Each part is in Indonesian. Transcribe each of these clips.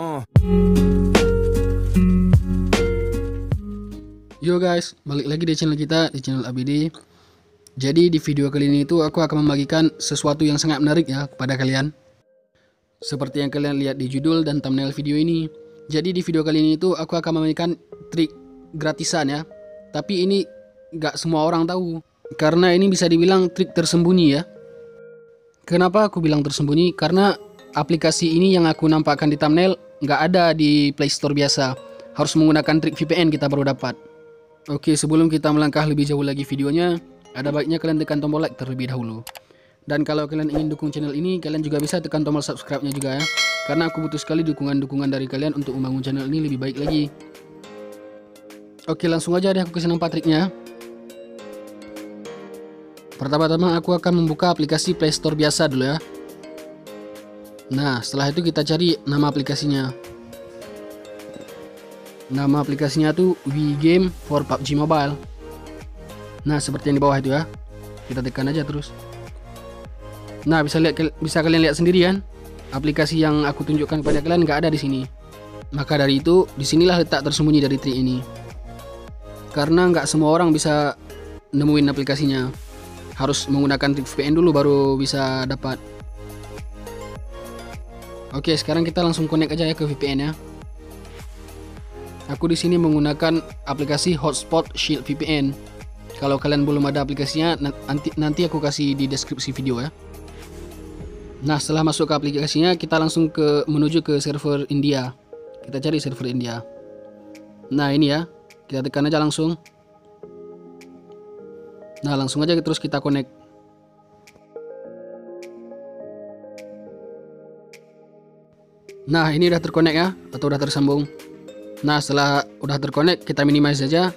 Uh. Yo guys, balik lagi di channel kita, di channel ABD. Jadi di video kali ini itu aku akan membagikan sesuatu yang sangat menarik ya kepada kalian. Seperti yang kalian lihat di judul dan thumbnail video ini. Jadi di video kali ini itu aku akan memberikan trik gratisan ya. Tapi ini gak semua orang tahu. Karena ini bisa dibilang trik tersembunyi ya. Kenapa aku bilang tersembunyi? Karena aplikasi ini yang aku nampakkan di thumbnail nggak ada di Play Store biasa. Harus menggunakan trik VPN kita baru dapat. Oke, sebelum kita melangkah lebih jauh lagi videonya, ada baiknya kalian tekan tombol like terlebih dahulu. Dan kalau kalian ingin dukung channel ini, kalian juga bisa tekan tombol subscribe-nya juga ya. Karena aku butuh sekali dukungan-dukungan dari kalian untuk membangun channel ini lebih baik lagi. Oke, langsung aja deh aku kasih nampak triknya. Pertama-tama aku akan membuka aplikasi Play Store biasa dulu ya. Nah, setelah itu kita cari nama aplikasinya. Nama aplikasinya tuh Wii Game for PUBG Mobile. Nah, seperti yang di bawah itu ya. Kita tekan aja terus. Nah, bisa lihat bisa kalian lihat sendiri kan? Aplikasi yang aku tunjukkan kepada kalian nggak ada di sini. Maka dari itu, di sinilah letak tersembunyi dari trik ini. Karena nggak semua orang bisa nemuin aplikasinya. Harus menggunakan VPN dulu baru bisa dapat. Oke, sekarang kita langsung connect aja ya ke VPN ya. Aku di sini menggunakan aplikasi Hotspot Shield VPN. Kalau kalian belum ada aplikasinya, nanti nanti aku kasih di deskripsi video ya. Nah, setelah masuk ke aplikasinya, kita langsung ke menuju ke server India. Kita cari server India. Nah, ini ya. Kita tekan aja langsung. Nah, langsung aja terus kita connect. Nah, ini udah terkonek ya atau udah tersambung. Nah setelah udah terkonek kita minimize saja.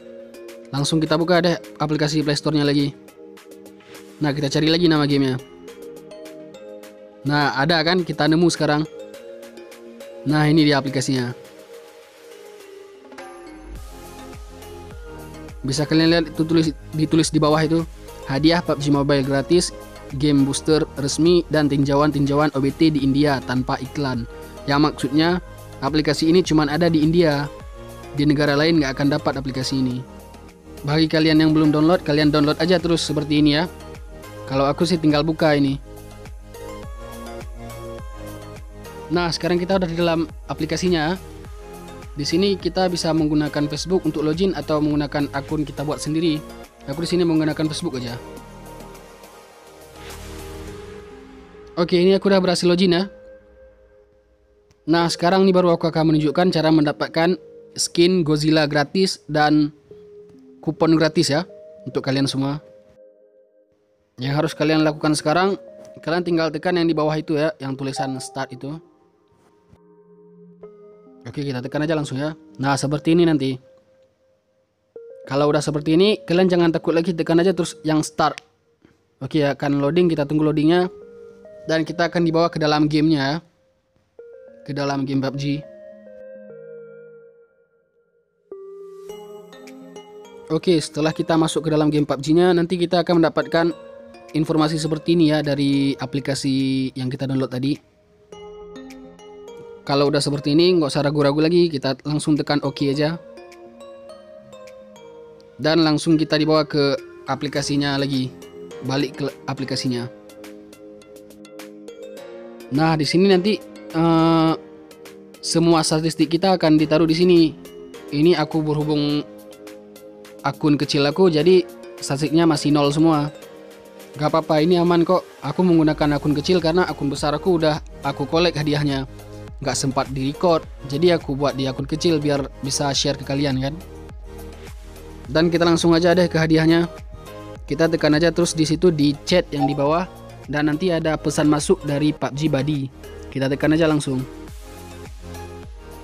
Langsung kita buka deh aplikasi playstore-nya lagi. Nah kita cari lagi nama gamenya. Nah ada kan? Kita nemu sekarang. Nah ini dia aplikasinya. Bisa kalian lihat itu tulis ditulis di bawah itu. Hadiah PUBG Mobile gratis Game booster resmi dan tinjauan-tinjauan OBT di India tanpa iklan Yang maksudnya aplikasi ini cuma ada di India. Di negara lain nggak akan dapat aplikasi ini. Bagi kalian yang belum download, kalian download aja terus seperti ini ya. Kalau aku sih tinggal buka ini. Nah, sekarang kita udah di dalam aplikasinya. Di sini kita bisa menggunakan Facebook untuk login atau menggunakan akun kita buat sendiri. Aku di sini menggunakan Facebook aja. Oke, ini aku udah berhasil login ya. Nah, sekarang ini baru aku akan menunjukkan cara mendapatkan skin Godzilla gratis dan kupon gratis ya untuk kalian semua. Yang harus kalian lakukan sekarang, kalian tinggal tekan yang di bawah itu ya, yang tulisan start itu. Oke, kita tekan aja langsung ya. Nah, seperti ini nanti. Kalau udah seperti ini, kalian jangan takut lagi tekan aja terus yang start. Oke, akan loading, kita tunggu loadingnya. Dan kita akan dibawa ke dalam gamenya ya ke dalam game PUBG. Oke, setelah kita masuk ke dalam game PUBG-nya, nanti kita akan mendapatkan informasi seperti ini ya dari aplikasi yang kita download tadi. Kalau udah seperti ini, nggak usah ragu-ragu lagi, kita langsung tekan OK aja. Dan langsung kita dibawa ke aplikasinya lagi, balik ke aplikasinya. Nah, di sini nanti uh, semua statistik kita akan ditaruh di sini. Ini aku berhubung akun kecil aku jadi statistiknya masih nol semua. Gak apa-apa ini aman kok. Aku menggunakan akun kecil karena akun besar aku udah aku kolek hadiahnya. Gak sempat di record, jadi aku buat di akun kecil biar bisa share ke kalian kan. Dan kita langsung aja deh ke hadiahnya. Kita tekan aja terus di situ di chat yang di bawah dan nanti ada pesan masuk dari PUBG Buddy. Kita tekan aja langsung.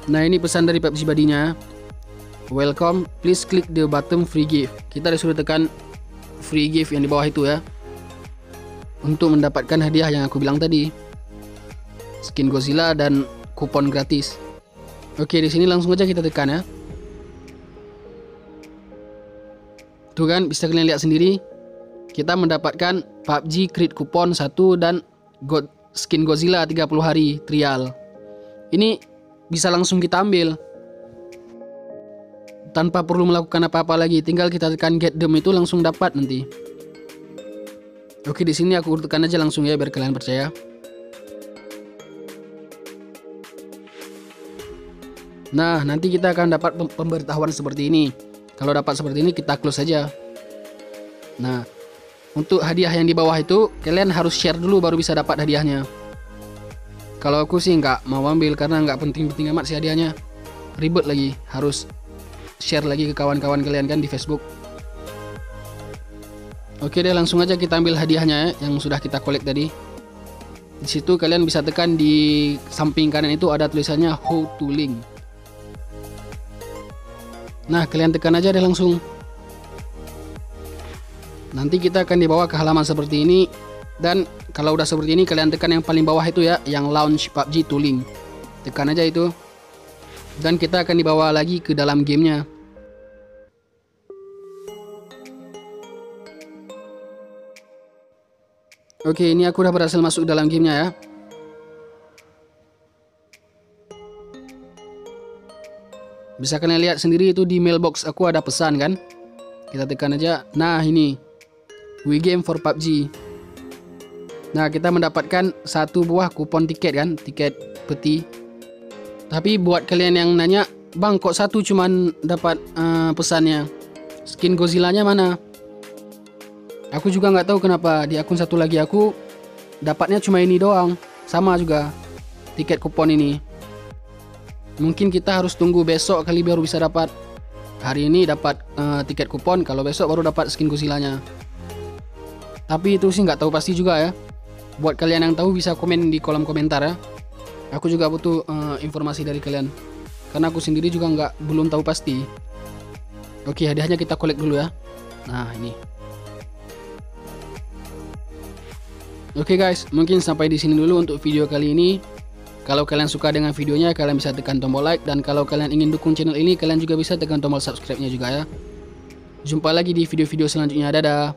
Nah ini pesan dari PUBG Buddy-nya. Welcome, please click the button free gift. Kita disuruh tekan free gift yang di bawah itu ya. Untuk mendapatkan hadiah yang aku bilang tadi. Skin Godzilla dan kupon gratis. Oke, di sini langsung aja kita tekan ya. Tuh kan, bisa kalian lihat sendiri. Kita mendapatkan PUBG Crit Kupon 1 dan God skin Godzilla 30 hari trial. Ini bisa langsung kita ambil. Tanpa perlu melakukan apa-apa lagi tinggal kita tekan get them itu langsung dapat nanti. Oke di sini aku tekan aja langsung ya biar kalian percaya. Nah nanti kita akan dapat pemberitahuan seperti ini. Kalau dapat seperti ini kita close saja nah untuk hadiah yang di bawah itu kalian harus share dulu baru bisa dapat hadiahnya kalau aku sih nggak mau ambil karena nggak penting-penting amat sih hadiahnya ribet lagi harus share lagi ke kawan-kawan kalian kan di Facebook. Oke deh langsung aja kita ambil hadiahnya ya, yang sudah kita kolek tadi. Di situ kalian bisa tekan di samping kanan itu ada tulisannya how to link. Nah kalian tekan aja deh langsung. Nanti kita akan dibawa ke halaman seperti ini dan kalau udah seperti ini kalian tekan yang paling bawah itu ya yang launch PUBG to link. Tekan aja itu dan kita akan dibawa lagi ke dalam gamenya. Oke, ini aku udah berhasil masuk dalam gamenya ya. Bisa kalian lihat sendiri itu di mailbox aku ada pesan kan. Kita tekan aja. Nah ini. We game for PUBG. Nah kita mendapatkan satu buah kupon tiket kan. Tiket peti tapi buat kalian yang nanya, bang kok satu cuman dapat uh, pesannya, skin Godzilla-nya mana? Aku juga nggak tahu kenapa di akun satu lagi aku dapatnya cuma ini doang, sama juga tiket kupon ini. Mungkin kita harus tunggu besok kali baru bisa dapat. Hari ini dapat uh, tiket kupon, kalau besok baru dapat skin Godzilla-nya. Tapi itu sih nggak tahu pasti juga ya. Buat kalian yang tahu bisa komen di kolom komentar ya. Aku juga butuh uh, informasi dari kalian. Karena aku sendiri juga nggak belum tahu pasti. Oke hadiahnya kita kolek dulu ya. Nah ini. Oke guys. Mungkin sampai di sini dulu untuk video kali ini. Kalau kalian suka dengan videonya kalian bisa tekan tombol like. Dan kalau kalian ingin dukung channel ini kalian juga bisa tekan tombol subscribe nya juga ya. Jumpa lagi di video-video selanjutnya. Dadah